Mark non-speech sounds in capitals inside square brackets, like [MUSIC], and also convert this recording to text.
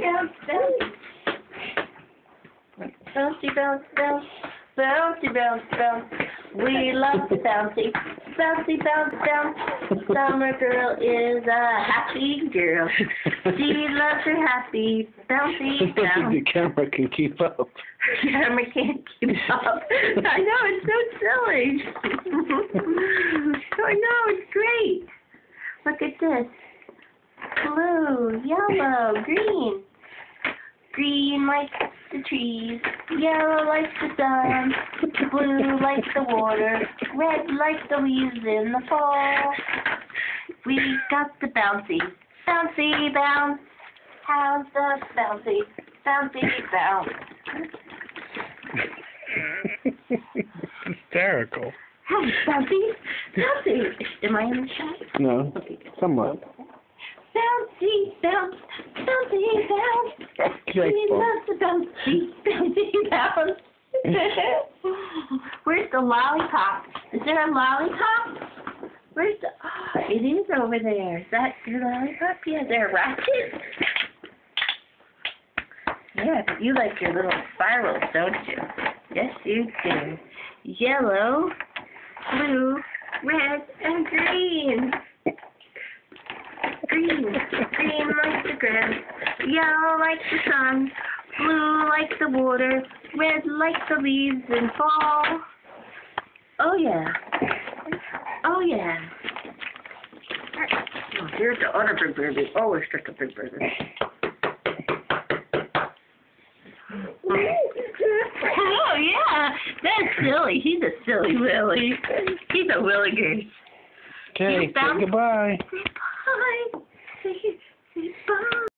bounce, bounce. Bouncy, bounce, bounce. Bouncy, bounce, bounce. We love the bouncy. Bouncy, bounce, bounce. Summer girl is a happy girl. She loves her happy bouncy bounce. [LAUGHS] the camera can keep up. Camera can't keep up. I know, it's so silly. [LAUGHS] I know, it's great. Look at this. Blue, yellow, green. Green like the trees, yellow like the sun, blue like the water, red like the leaves in the fall. We got the bouncy, bouncy bounce. How's the bouncy, bouncy bounce? Hysterical. Hi, bouncy, bouncy. Am I in the shot? No, somewhat. Bouncy, bounce, bouncy, bounce. Okay, We love the bouncy, bouncy, bounce. Where's the lollipop? Is there a lollipop? Where's the? Oh, it is over there. Is that your lollipop? Yeah. There a ratchet? Yeah, but you like your little spirals, don't you? Yes, you do. Yellow, blue, red, and. Green, green like yellow like the sun, blue like the water, red like the leaves in fall. Oh yeah. Oh yeah. Oh, here's the other big baby. Oh, it's just a big baby. Oh yeah, that's silly. He's a silly Willie. He's a Willie goose. Okay, You say found- goodbye. 你 [LAUGHS] 把